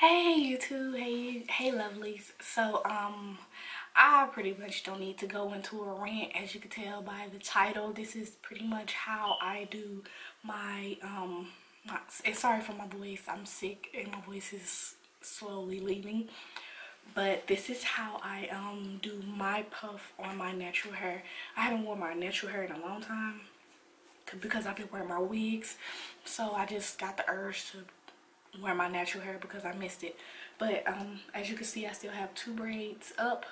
Hey YouTube, hey, hey lovelies. So, um, I pretty much don't need to go into a rant as you can tell by the title. This is pretty much how I do my, um, my, sorry for my voice. I'm sick and my voice is slowly leaving. But this is how I, um, do my puff on my natural hair. I haven't worn my natural hair in a long time because I've been wearing my wigs. So I just got the urge to wear my natural hair because I missed it. But um, as you can see, I still have two braids up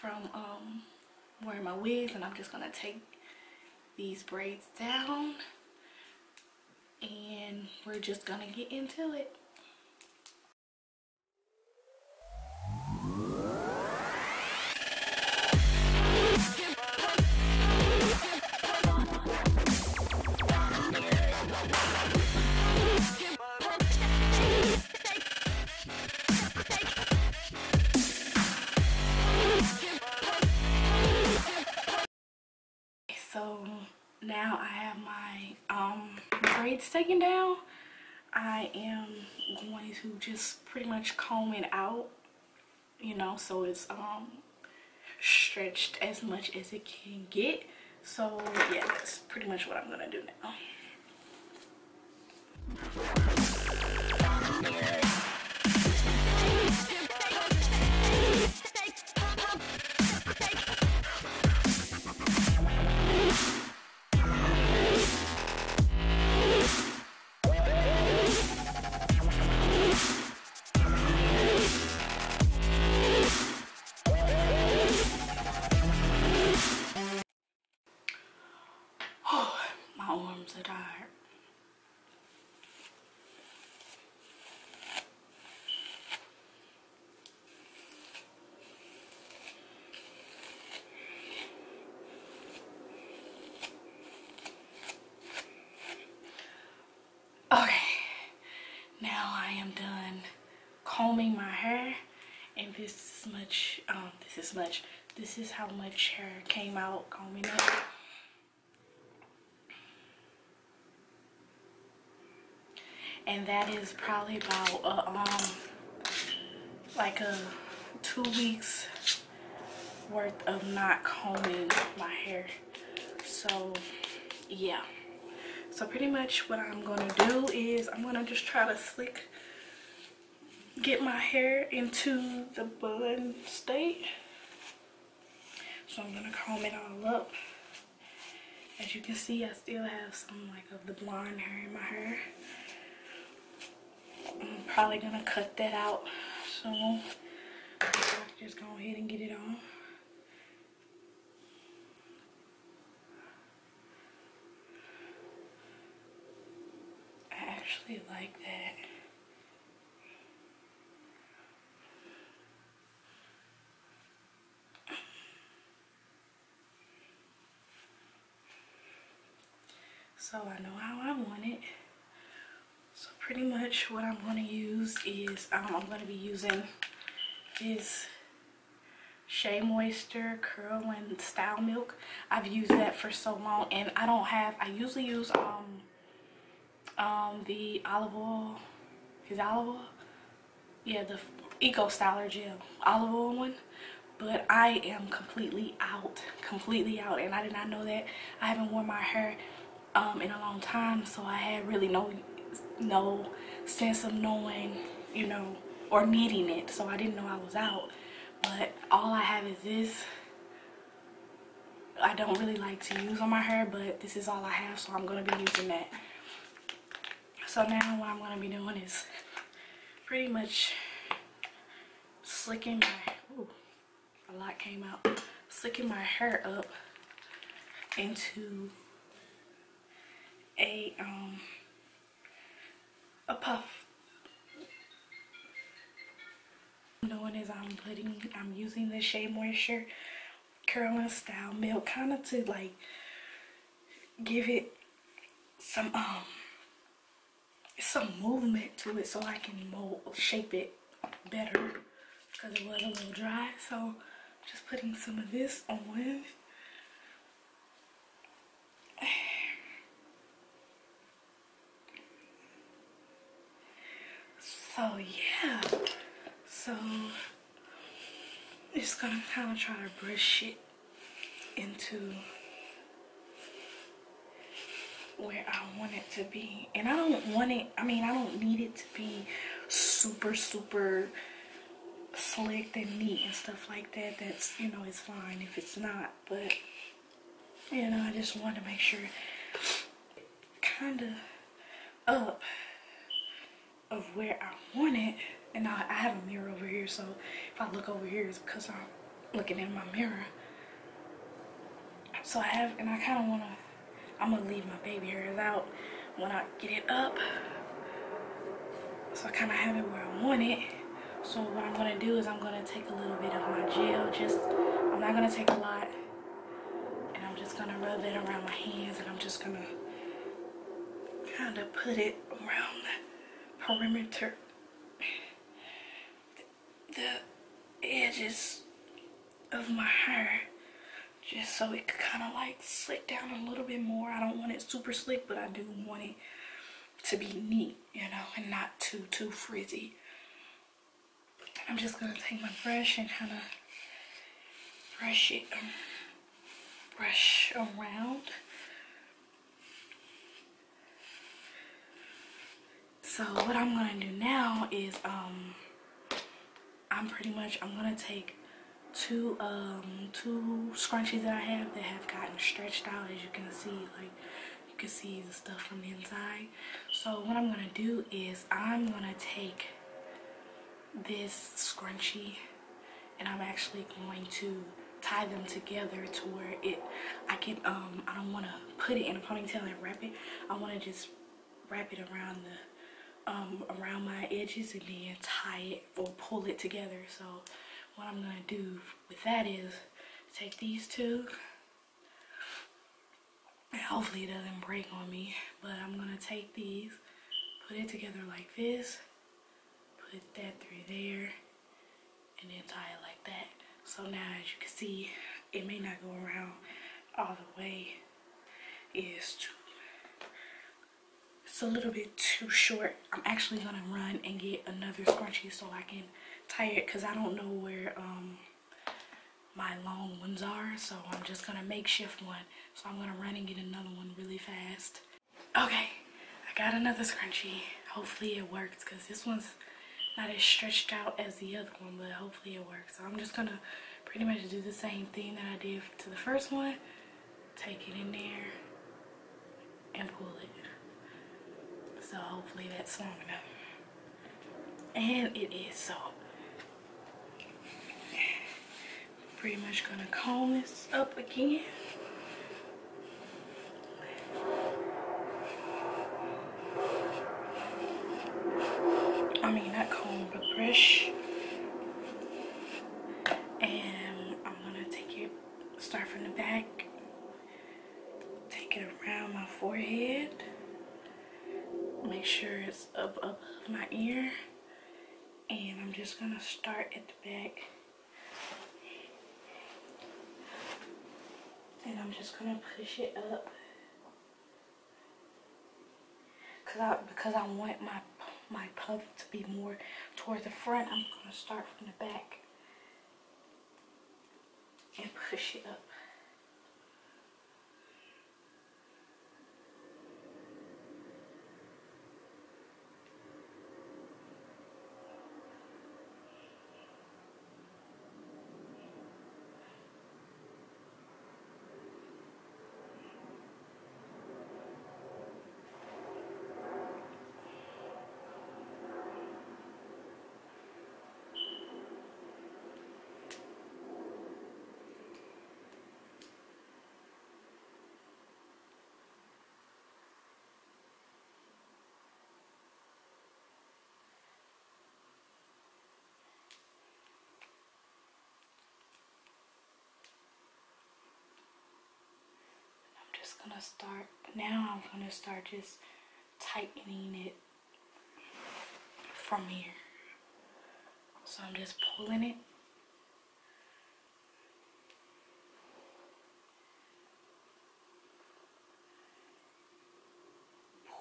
from um, wearing my wigs. And I'm just going to take these braids down. And we're just going to get into it. Taken down, I am going to just pretty much comb it out, you know, so it's um, stretched as much as it can get. So yeah, that's pretty much what I'm gonna do now. Combing my hair and this is much um this is much this is how much hair came out combing it. And that is probably about uh, um like a two weeks worth of not combing my hair. So yeah. So pretty much what i'm gonna do is i'm gonna just try to slick get my hair into the bun state. So I'm gonna comb it all up. As you can see, I still have some like of the blonde hair in my hair. I'm probably gonna cut that out soon. Just go ahead and get it on. I actually like that. So I know how I want it. So pretty much what I'm going to use is um, I'm going to be using this Shea Moisture Curl and Style Milk. I've used that for so long and I don't have, I usually use um, um, the olive oil, is olive oil? Yeah, the Eco Styler Gel olive oil one but I am completely out completely out and I did not know that I haven't worn my hair um, in a long time so I had really no no sense of knowing you know or needing it so I didn't know I was out. But all I have is this. I don't really like to use on my hair but this is all I have so I'm going to be using that. So now what I'm going to be doing is pretty much slicking my ooh, a lot came out. Slicking my hair up into a um a puff. Doing is I'm putting I'm using the Shea Moisture Curl and Style Milk kind of to like give it some um some movement to it so I can mold shape it better because it was a little dry so just putting some of this on So yeah, so just gonna kind of try to brush it into where I want it to be. And I don't want it, I mean, I don't need it to be super, super slick and neat and stuff like that. That's, you know, it's fine if it's not. But, you know, I just want to make sure kind of up of where I want it. And now I have a mirror over here, so if I look over here, it's because I'm looking in my mirror. So I have, and I kind of want to, I'm going to leave my baby hairs out when I get it up. So I kind of have it where I want it. So what I'm going to do is I'm going to take a little bit of my gel, just, I'm not going to take a lot. And I'm just going to rub it around my hands and I'm just going to kind of put it around perimeter the edges of my hair just so it could kind of like slick down a little bit more. I don't want it super slick, but I do want it to be neat, you know, and not too, too frizzy. I'm just to take my brush and kind of brush it, um, brush around. So what I'm to do now is, um, I'm pretty much, I'm to take two, um, two scrunchies that I have that have gotten stretched out as you can see, like, you can see the stuff from the inside. So what I'm to do is I'm to take this scrunchie and I'm actually going to tie them together to where it, I can, um, I don't want to put it in a ponytail and wrap it. I want to just wrap it around the um, around my edges and then tie it or pull it together. So what I'm to do with that is take these two and hopefully it doesn't break on me. But I'm to take these, put it together like this, put that through there and then tie it like that. So now as you can see, it may not go around all the way. It is too it's a little bit too short. I'm actually gonna run and get another scrunchie so I can tie it because I don't know where um, my long ones are. So I'm just gonna makeshift one. So I'm gonna run and get another one really fast. Okay, I got another scrunchie. Hopefully it works because this one's not as stretched out as the other one, but hopefully it works. So I'm just gonna pretty much do the same thing that I did to the first one. Take it in there and pull it. So hopefully that's long enough. And it is so. Pretty much gonna comb this up again. I mean not comb but brush. And I'm gonna take it, start from the back, take it around my forehead make sure it's up above my ear. And I'm just gonna start at the back. And I'm just gonna push it up. Because I because I want my my puff to be more toward the front I'm gonna start from the back and push it up just gonna start now I'm gonna start just tightening it from here so I'm just pulling it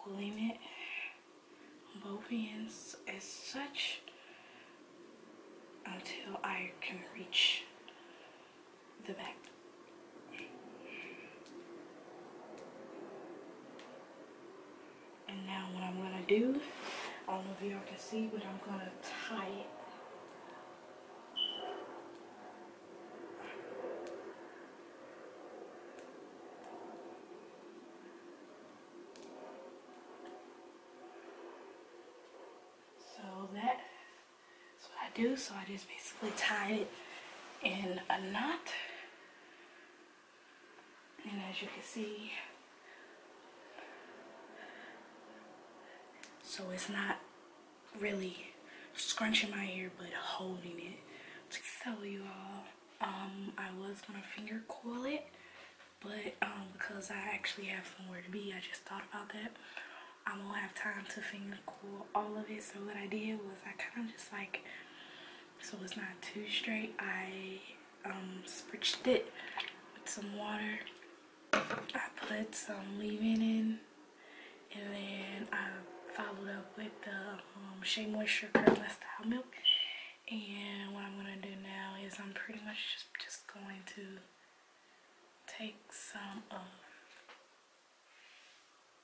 pulling it both ends as such until I can reach the back. And now what I'm gonna do, I don't know if y'all can see, but I'm gonna tie it So that's what I do. So I just basically tie it in a knot. And as you can see, so it's not really scrunching my hair, but holding it. to So you all, um, I was gonna finger coil it, but um, because I actually have somewhere to be, I just thought about that. I won't have time to finger coil all of it. So what I did was I kind of just like so it's not too straight. I um, spritched it with some water. I put some leave-in in, Shea Moisture Curl Style Milk. And what I'm gonna do now is I'm pretty much just just going to take some of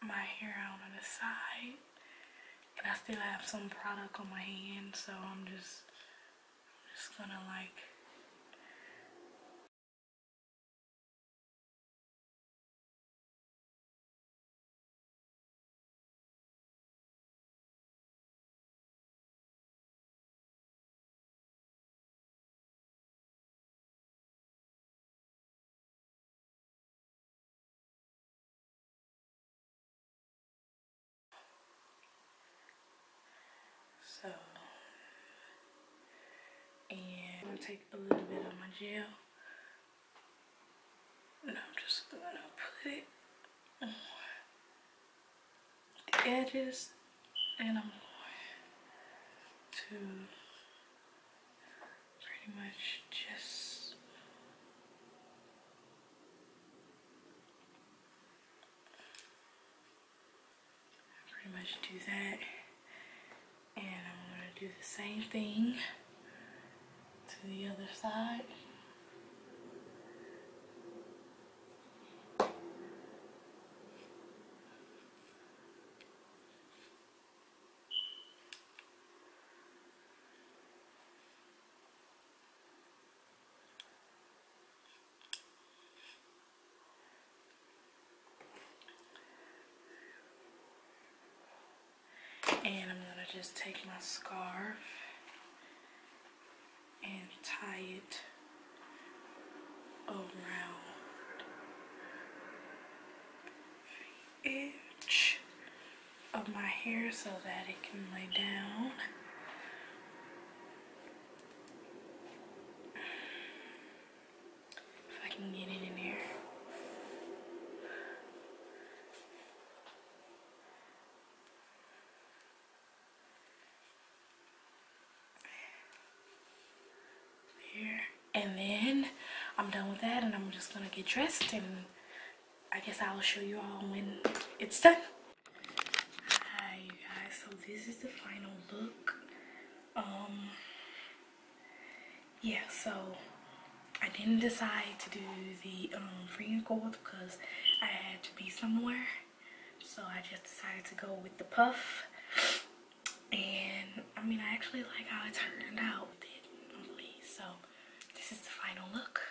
my hair out on the side. And I still have some product on my hand, so I'm just just gonna like take a little bit of my gel. And I'm just gonna put it on the edges. And I'm going to pretty much just pretty much do that. And I'm gonna do the same thing to the other side. And I'm gonna just take my scarf and tie it around the edge of my hair so that it can lay down. If I can get it in there. and then I'm done with that and I'm just gonna get dressed and I guess I'll show you all when it's done. Hi you guys, so this is the final look. Um, yeah, so I didn't decide to do the um, finger coil because I had to be somewhere. So I just decided to go with the puff. And I mean, I actually like how it turned out. So this is the final look.